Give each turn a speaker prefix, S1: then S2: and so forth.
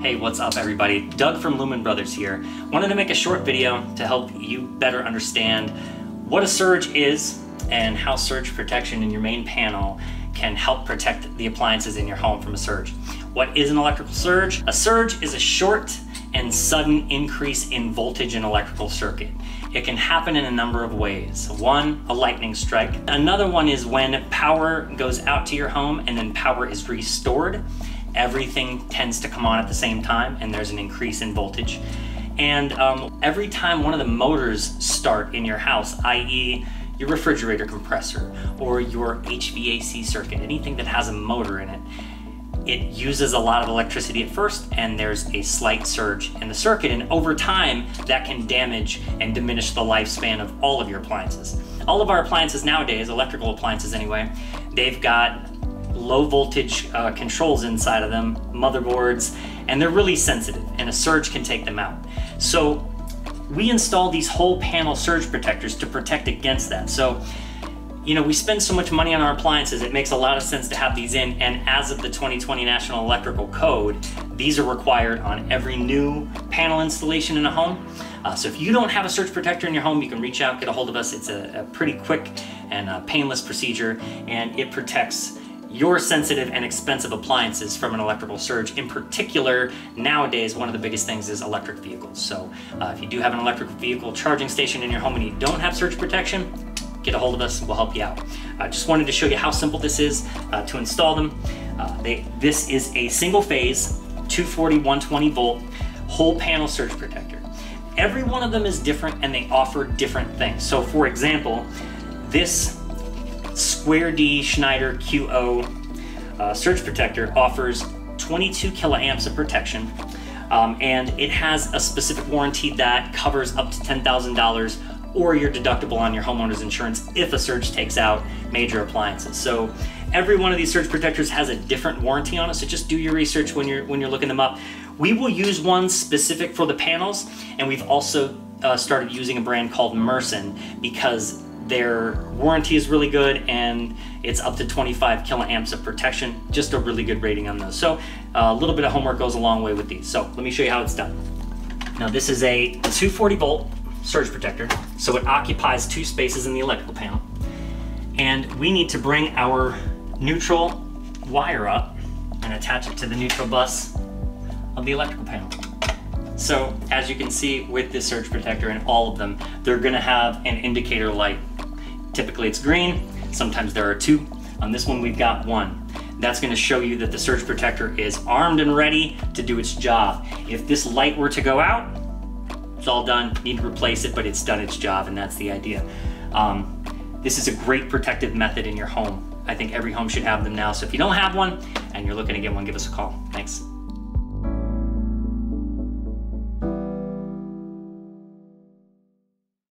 S1: Hey, what's up everybody? Doug from Lumen Brothers here. Wanted to make a short video to help you better understand what a surge is and how surge protection in your main panel can help protect the appliances in your home from a surge. What is an electrical surge? A surge is a short and sudden increase in voltage in electrical circuit. It can happen in a number of ways. One, a lightning strike. Another one is when power goes out to your home and then power is restored. Everything tends to come on at the same time and there's an increase in voltage. And um, every time one of the motors start in your house, i.e., your refrigerator compressor or your HVAC circuit, anything that has a motor in it, it uses a lot of electricity at first and there's a slight surge in the circuit and over time that can damage and diminish the lifespan of all of your appliances. All of our appliances nowadays, electrical appliances anyway, they've got low voltage uh, controls inside of them, motherboards, and they're really sensitive and a surge can take them out. So we install these whole panel surge protectors to protect against that. So you know, we spend so much money on our appliances, it makes a lot of sense to have these in. And as of the 2020 National Electrical Code, these are required on every new panel installation in a home. Uh, so if you don't have a surge protector in your home, you can reach out, get a hold of us. It's a, a pretty quick and uh, painless procedure, and it protects your sensitive and expensive appliances from an electrical surge. In particular, nowadays, one of the biggest things is electric vehicles. So uh, if you do have an electric vehicle charging station in your home and you don't have surge protection, get a hold of us, we'll help you out. I uh, just wanted to show you how simple this is uh, to install them. Uh, they, this is a single phase, 240, 120 volt, whole panel surge protector. Every one of them is different and they offer different things. So for example, this Square D Schneider QO uh, surge protector offers 22 kiloamps of protection um, and it has a specific warranty that covers up to $10,000 or your deductible on your homeowner's insurance if a surge takes out major appliances. So every one of these surge protectors has a different warranty on it, so just do your research when you're when you're looking them up. We will use one specific for the panels, and we've also uh, started using a brand called Mersen because their warranty is really good and it's up to 25 kiloamps of protection. Just a really good rating on those. So a little bit of homework goes a long way with these. So let me show you how it's done. Now this is a 240 volt surge protector, so it occupies two spaces in the electrical panel. And we need to bring our neutral wire up and attach it to the neutral bus of the electrical panel. So as you can see with this surge protector and all of them, they're gonna have an indicator light. Typically it's green, sometimes there are two. On this one we've got one. That's gonna show you that the surge protector is armed and ready to do its job. If this light were to go out, it's all done, need to replace it, but it's done its job, and that's the idea. Um, this is a great protective method in your home. I think every home should have them now. So if you don't have one and you're looking to get one, give us a call. Thanks.